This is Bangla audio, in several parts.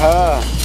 Huh.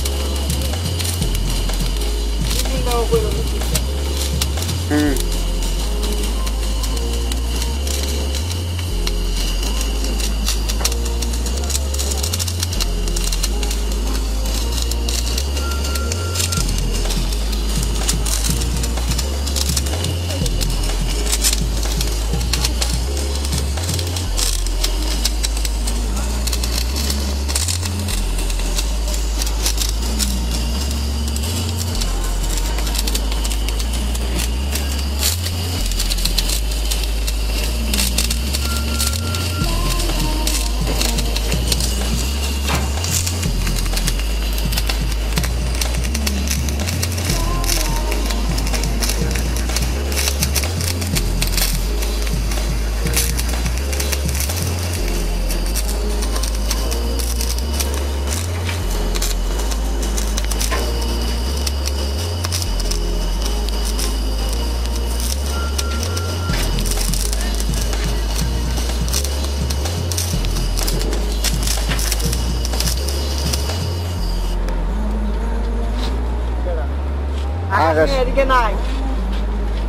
আকাশ। এদিকে নাই।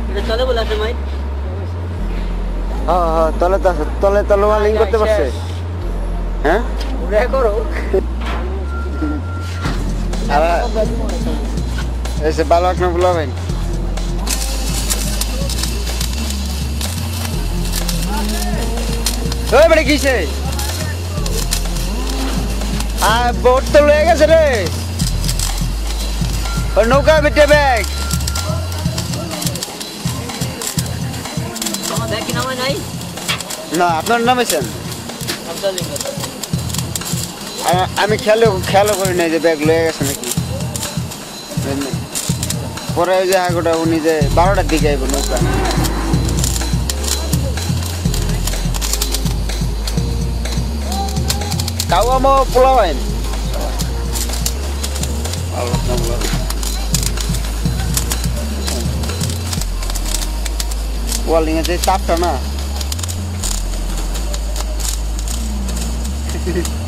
এটা চলে বলে আছে মাই। হ্যাঁ হ্যাঁ তলে তো আছে তলে করতে পারছে। হ্যাঁ? করো আর এসে ভালো একটা বলা ভাই ওই বেড়ে কিসে? আর বোট তো লয়ে গেছে রে। নৌকা বেটে ব্যাগ। না, আপনার নামেছেন আব্দুল লিঙ্গ আ- আমি খেয়ালও খেয়ালও করি নাই যে ব্যাগ লয়ে গেছে নাকি। পরে যে হাগুটা উনি যে বারোটার দিকে আইব নৌকা। কাউ আমো পোলাও আইন? ওয়ালিং এর যে তাপটা না। Hehehe